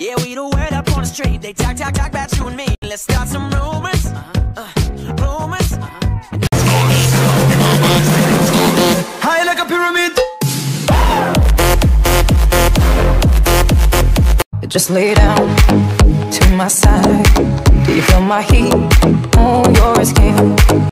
Yeah, we the word up on the street. They talk, talk, talk about you and me. Let's start some rumors. Uh, uh rumors. High like a pyramid. Just lay down to my side. Do you feel my heat? on your skin.